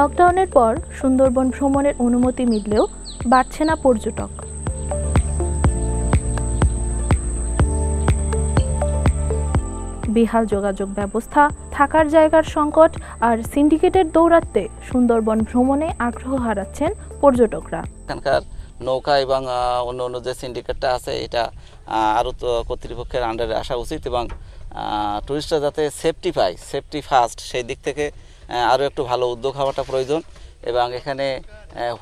লকডাউনের পর সুন্দরবন ভ্রমণের অনুমতি মিললেও বাড়ছে না পর্যটক। বেহাল যোগাযোগ ব্যবস্থা, থাকার জায়গার সংকট আর সিন্ডিকেটের দৌরাত্মে সুন্দরবন ভ্রমণে আগ্রহ হারাচ্ছেন পর্যটকরা। এখানকার নৌকা এবং অন্য অন্য যে সিন্ডিকেটটা আছে, এটা আরও তো কর্তৃপক্ষের আন্ডারে আসা উচিত এবং টুরিস্টরা যাতে সেফটি পায় সেফটি ফার্স্ট সেই দিক থেকে আরও একটু ভালো উদ্যোগ হওয়াটা প্রয়োজন এবং এখানে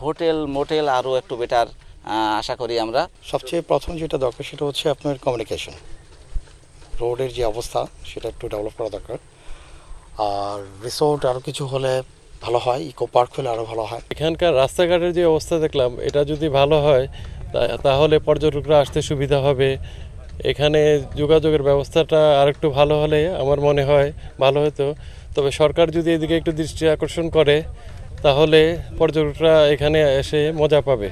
হোটেল মোটেল আরও একটু বেটার আশা করি আমরা। সবচেয়ে প্রথম যেটা দরকার সেটা হচ্ছে আপনার কমিউনিকেশন রোডের যে অবস্থা সেটা একটু ডেভেলপ করা দরকার। আর রিসোর্ট আরও কিছু হলে ভালো হয় ইকো পার্ক হলে আরও ভালো হয়। এখানকার রাস্তাঘাটের যে অবস্থা দেখলাম এটা যদি ভালো হয় তাহলে পর্যটকরা আসতে সুবিধা হবে। এখানে যোগাযোগের ব্যবস্থাটা আরেকটু ভালো হলে আমার মনে হয় ভালো হতো। তবে সরকার যদি এদিকে একটু দৃষ্টি আকর্ষণ করে, তাহলে পর্যটকরা এখানে এসে মজা পাবে।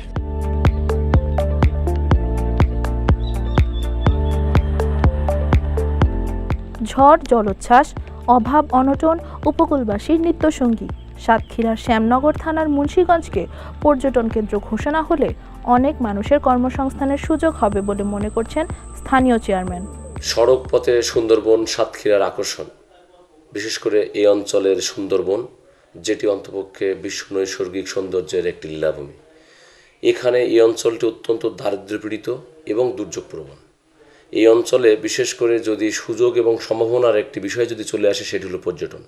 ঝড়, জলোচ্ছ্বাস, অভাব, অনটন, উপকূলবাসীর নিত্যসঙ্গী। সাতক্ষীরার শ্যামনগর থানার মুন্সীগঞ্জকে পর্যটন কেন্দ্র ঘোষণা হলে অনেক মানুষের কর্মসংস্থানের সুযোগ হবে বলে মনে করছেন স্থানীয় চেয়ারম্যান। সড়ক পথে সুন্দরবন সাতক্ষীরার আকর্ষণ। বিশেষ করে এই অঞ্চলের সুন্দরবন, যেটি অন্তপক্ষে বিশ্ব নৈসর্গিক সৌন্দর্যের একটি লীলাভূমি। এখানে এই অঞ্চলটি অত্যন্ত দারিদ্র্যপীড়িত এবং দুর্যোগপ্রবণ। এই অঞ্চলে বিশেষ করে যদি সুযোগ এবং সম্ভাবনার একটি বিষয় যদি চলে আসে, সেটি হলো পর্যটন।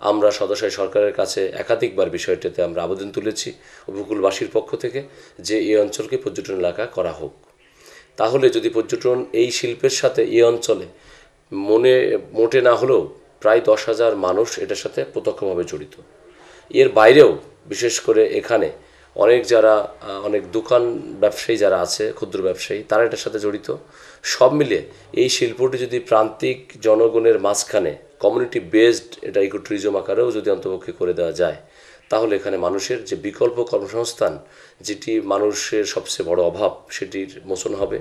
আমরা সদস্য সরকারের কাছে একাধিকবার বিষয়টিতে আমরা আবেদন তুলেছি উপকূলবাসীর পক্ষ থেকে যে এই অঞ্চলকে পর্যটন এলাকা করা হোক। তাহলে যদি পর্যটন এই শিল্পের সাথে এই অঞ্চলে মনে, মোটে না হলেও প্রায় দশ হাজার মানুষ এটার সাথে প্রত্যক্ষভাবে জড়িত। এর বাইরেও বিশেষ করে এখানে অনেক যারা অনেক দোকান ব্যবসায়ী যারা আছে, ক্ষুদ্র ব্যবসায়ী, তারা এটার সাথে জড়িত। সব মিলিয়ে এই শিল্পটি যদি প্রান্তিক জনগণের মাঝখানে কমিউনিটি বেসড এটা ইকো ট্যুরিজম আকারেও যদি অন্তপক্ষে করে দেওয়া যায় তাহলে এখানে মানুষের যে বিকল্প কর্মসংস্থান যেটি মানুষের সবচেয়ে বড় অভাব সেটির মোচন হবে।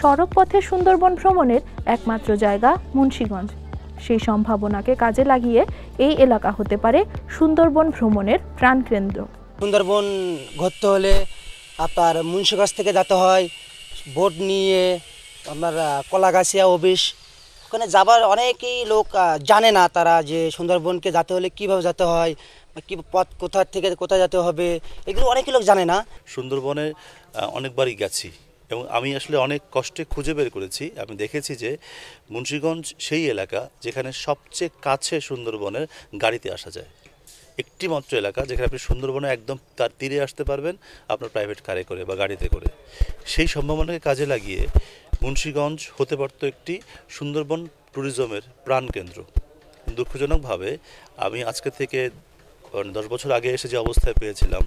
সড়ক পথে সুন্দরবন ভ্রমণের একমাত্র জায়গা মুন্সীগঞ্জ। সেই সম্ভাবনাকে কাজে লাগিয়ে এই এলাকা হতে পারে সুন্দরবন ভ্রমণের প্রাণকেন্দ্র। সুন্দরবন ঘুরতে হলে আপনার মুন্সিগঞ্জ থেকে যেতে হয় বোট নিয়ে আপনার কলাগাছিয়া অফিস। ওখানে যাবার অনেকেই লোক জানে না তারা যে সুন্দরবনকে যেতে হলে কীভাবে যেতে হয় কী পথ কোথা থেকে কোথায় যেতে হবে, এগুলো অনেকই লোক জানে না। সুন্দরবনে অনেকবারই গেছি এবং আমি আসলে অনেক কষ্টে খুঁজে বের করেছি। আমি দেখেছি যে মুন্সীগঞ্জ সেই এলাকা যেখানে সবচেয়ে কাছে সুন্দরবনের গাড়িতে আসা যায়। একটি মাত্র এলাকা যেখানে আপনি সুন্দরবনে একদম তার তীরে আসতে পারবেন, আপনার প্রাইভেট কারে করে বা গাড়িতে করে। সেই সম্ভাবনাকে কাজে লাগিয়ে মুন্সীগঞ্জ হতে পারত একটি সুন্দরবন ট্যুরিজমের প্রাণকেন্দ্র। দুঃখজনকভাবে আমি আজকে থেকে দশ বছর আগে এসে যে অবস্থায় পেয়েছিলাম,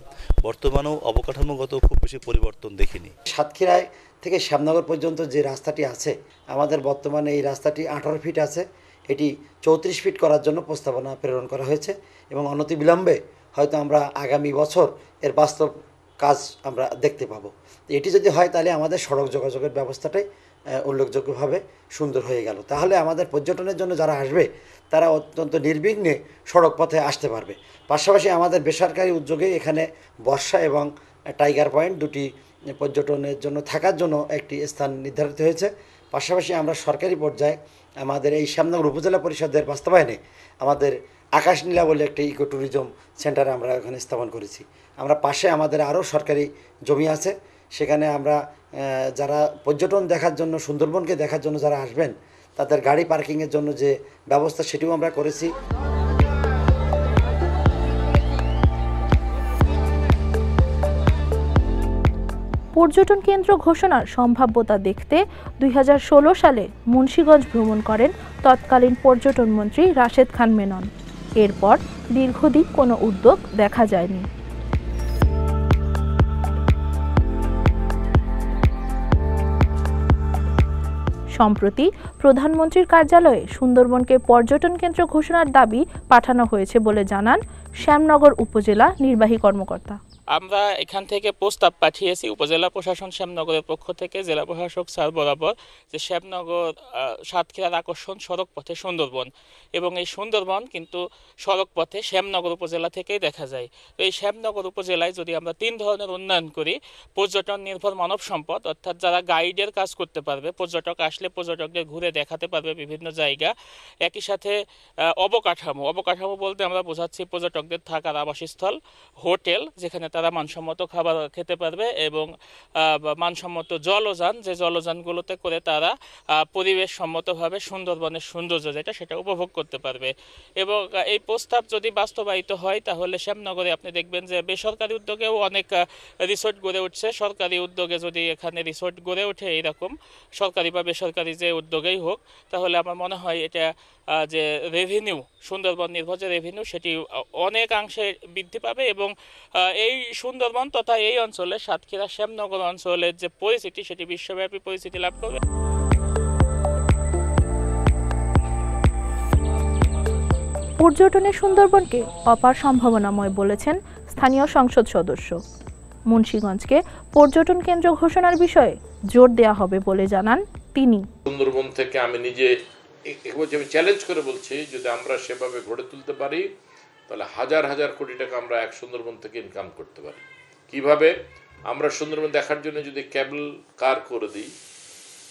বর্তমানেও অবকাঠামোগত খুব বেশি পরিবর্তন দেখিনি। সাতক্ষীরায় থেকে শ্যামনগর পর্যন্ত যে রাস্তাটি আছে, আমাদের বর্তমানে এই রাস্তাটি আঠারো ফিট আছে। এটি চৌত্রিশ ফিট করার জন্য প্রস্তাবনা প্রেরণ করা হয়েছে এবং অনতি অনতিবিলম্বে হয়তো আমরা আগামী বছর এর বাস্তব কাজ আমরা দেখতে পাবো। এটি যদি হয় তাহলে আমাদের সড়ক যোগাযোগের ব্যবস্থাটাই উল্লেখযোগ্যভাবে সুন্দর হয়ে গেল। তাহলে আমাদের পর্যটনের জন্য যারা আসবে, তারা অত্যন্ত নির্বিঘ্নে সড়ক পথে আসতে পারবে। পাশাপাশি আমাদের বেসরকারি উদ্যোগে এখানে বর্ষা এবং টাইগার পয়েন্ট দুটি পর্যটনের জন্য থাকার জন্য একটি স্থান নির্ধারিত হয়েছে। পাশাপাশি আমরা সরকারি পর্যায়ে আমাদের এই শ্যামনগর উপজেলা পরিষদের বাস্তবায়নে আমাদের আকাশ নীলা বলে একটি ইকো ট্যুরিজম সেন্টার আমরা এখানে স্থাপন করেছি। আমরা পাশে আমাদের আরও সরকারি জমি আছে। সেখানে আমরা যারা পর্যটন দেখার জন্য, সুন্দরবনকে দেখার জন্য যারা আসবেন, তাদের গাড়ি পার্কিংয়ের জন্য যে ব্যবস্থা সেটিও আমরা করেছি। পর্যটন কেন্দ্র ঘোষণার সম্ভাব্যতা দেখতে দুই হাজার ষোলো সালে মুন্সীগঞ্জ ভ্রমণ করেন তৎকালীন পর্যটন মন্ত্রী রাশেদ খান মেনন। এরপর দীর্ঘদিন কোনো উদ্যোগ দেখা যায়নি। সম্প্রতি প্রধানমন্ত্রীর কার্যালয়ে সুন্দরবনকে পর্যটন কেন্দ্র ঘোষণার দাবি পাঠানো হয়েছে বলে জানান শ্যামনগর উপজেলা নির্বাহী কর্মকর্তা। আমরা এখান থেকে প্রস্তাব পাঠিয়েছি উপজেলা প্রশাসন শ্যামনগরের পক্ষ থেকে, জেলা প্রশাসক স্যার বরাবর, যে শ্যামনগর সাতক্ষীরার আকর্ষণ সড়ক পথে সুন্দরবন এবং এই সুন্দরবন কিন্তু সড়ক পথে শ্যামনগর উপজেলা থেকেই দেখা যায়। তো এই শ্যামনগর উপজেলায় যদি আমরা তিন ধরনের উন্নয়ন করি, পর্যটন নির্ভর মানব সম্পদ, অর্থাৎ যারা গাইডের কাজ করতে পারবে, পর্যটক আসলে পর্যটকদের ঘুরে দেখাতে পারবে বিভিন্ন জায়গা, একই সাথে অবকাঠামো। অবকাঠামো বলতে আমরা বোঝাচ্ছি পর্যটকদের থাকার আবাসস্থল, হোটেল, যেখানে তারা মানসম্মত খাবার খেতে পারবে এবং মানসম্মত জলযান যে জলযানগুলোতে করে তারা পরিবেশ সম্মতভাবে সুন্দরবনের সৌন্দর্য যেটা সেটা উপভোগ করতে পারবে। এবং এই প্রস্তাব যদি বাস্তবায়িত হয় তাহলে শ্যামনগরে আপনি দেখবেন যে বেসরকারি উদ্যোগেও অনেক রিসোর্ট গড়ে উঠছে। সরকারি উদ্যোগে যদি এখানে রিসোর্ট গড়ে ওঠে এইরকম সরকারি বা বেসরকারি যে উদ্যোগেই হোক, তাহলে আমার মনে হয় এটা যে রেভিনিউ সুন্দরবন নির্ভর যে রেভিনিউ সেটি অনেকাংশে বৃদ্ধি পাবে এবং এই সুন্দরবন তথা এই অঞ্চলে সাতক্ষীরা শ্যামনগর অঞ্চলের যে পরিস্থিতি সেটি বিশ্বব্যাপী পরিস্থিতি লাভ করবে। পর্যটনের সুন্দরবনকে অপার সম্ভাবনাময় বলেছেন স্থানীয় সংসদ সদস্য। মুন্সীগঞ্জকে পর্যটন কেন্দ্র ঘোষণার বিষয়ে জোর দেওয়া হবে বলে জানান তিনি। সুন্দরবন থেকে আমি নিজে আমি চ্যালেঞ্জ করে বলছি যদি আমরা সেভাবে গড়ে তুলতে পারি তাহলে হাজার হাজার কোটি টাকা আমরা এক সুন্দরবন থেকে ইনকাম করতে পারি। কীভাবে? আমরা সুন্দরবন দেখার জন্য যদি ক্যাবল কার করে দিই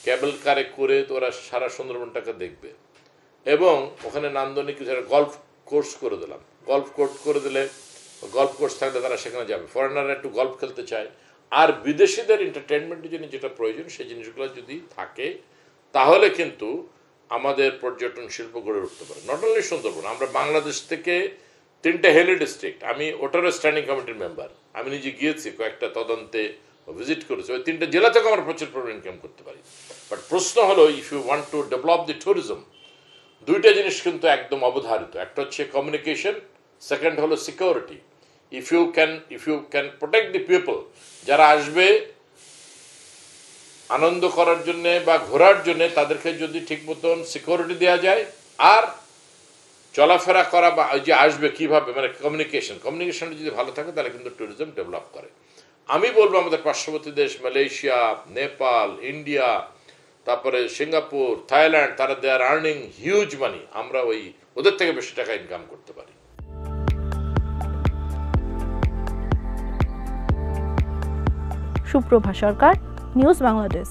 ক্যাবল কারে করে তো ওরা সারা সুন্দরবনটাকে দেখবে। এবং ওখানে নান্দনিক কিছু গল্ফ কোর্স করে দিলাম। গল্ফ কোর্স করে দিলে গল্ফ কোর্স থাকলে তারা সেখানে যাবে। ফরেনাররা একটু গল্ফ খেলতে চায়। আর বিদেশিদের এন্টারটেনমেন্টের জন্য যেটা প্রয়োজন, সেই জিনিসগুলো যদি থাকে, তাহলে কিন্তু আমাদের পর্যটন শিল্প গড়ে উঠতে পারে। নট অনলি সুন্দরবন, আমরা বাংলাদেশ থেকে তিনটে হেলি ডিস্ট্রিক্ট, আমি ওটারও স্ট্যান্ডিং কমিটির মেম্বার। আমি নিজে গিয়েছি, কয়েকটা তদন্তে ভিজিট করেছি। ওই তিনটে জেলা থেকে আমরা প্রচুর পরিমাণ ইনকাম করতে পারি। বাট প্রশ্ন হলো if you want to develop the tourism দুইটা জিনিস কিন্তু একদম অবধারিত। একটা হচ্ছে কমিউনিকেশন সেকেন্ড হলো security if you can if you can protect the people যারা আসবে আনন্দ করার জন্যে বা ঘোরার জন্যে, তাদেরকে যদি ঠিক মতন সিকিউরিটি দেওয়া যায়, আর চলাফেরা করা বা যে আসবে কীভাবে মানে কমিউনিকেশন কমিউনিকেশনটা যদি ভালো থাকে, তাহলে কিন্তু ট্যুরিজম ডেভেলপ করে। আমি বলব আমাদের পার্শ্ববর্তী দেশ, মালয়েশিয়া, নেপাল, ইন্ডিয়া, তারপরে সিঙ্গাপুর, থাইল্যান্ড, তারা দে আর আর্নিং হিউজ মানি আমরা ওই, ওদের থেকে বেশি টাকা ইনকাম করতে পারি। সুপ্রভা সরকার নিউজ বাংলাদেশ